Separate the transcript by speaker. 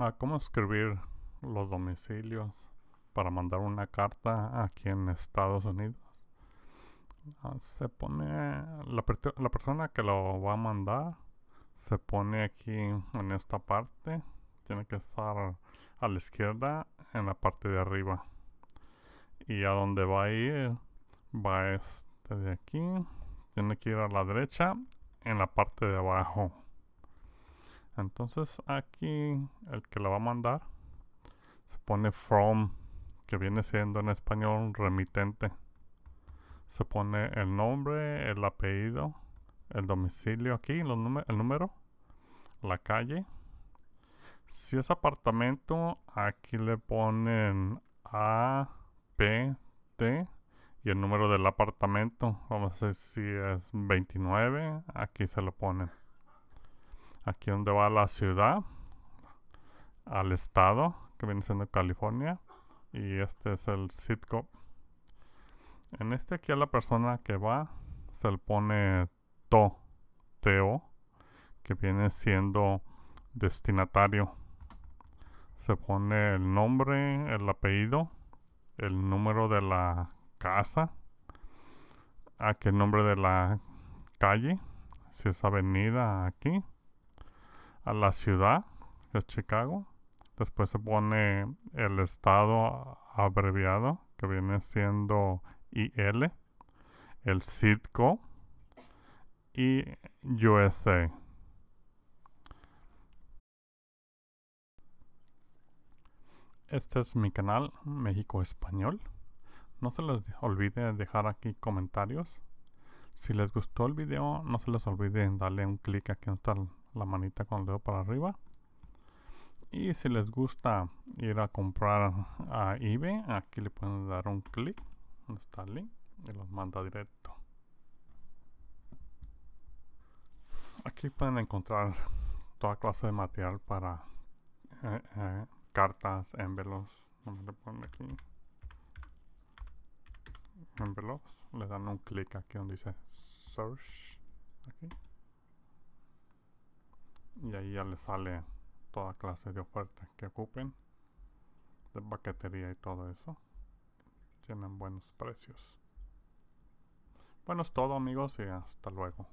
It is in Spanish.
Speaker 1: a cómo escribir los domicilios para mandar una carta aquí en Estados Unidos. Ah, se pone la, la persona que lo va a mandar se pone aquí en esta parte. Tiene que estar a la izquierda en la parte de arriba. Y a donde va a ir va este de aquí. Tiene que ir a la derecha en la parte de abajo entonces aquí el que lo va a mandar se pone from que viene siendo en español remitente. Se pone el nombre el apellido el domicilio aquí el número la calle. Si es apartamento aquí le ponen A P T y el número del apartamento. Vamos a ver si es 29 aquí se lo ponen aquí donde va la ciudad al estado que viene siendo California y este es el sitcom en este aquí a la persona que va se le pone to teo que viene siendo destinatario. Se pone el nombre el apellido el número de la casa aquí el nombre de la calle si es avenida aquí a la ciudad, es Chicago. Después se pone el estado abreviado, que viene siendo IL, el CITCO y USA. Este es mi canal México Español. No se les olvide dejar aquí comentarios. Si les gustó el video, no se les olvide darle un clic aquí en la manita con el dedo para arriba. Y si les gusta ir a comprar a eBay, aquí le pueden dar un clic, donde está el link, y los manda directo. Aquí pueden encontrar toda clase de material para eh, eh, cartas, envelopes. le ponen aquí envelopes. Le dan un clic aquí donde dice search. Aquí y ahí ya les sale toda clase de ofertas que ocupen de paquetería y todo eso. Tienen buenos precios. Bueno es todo amigos y hasta luego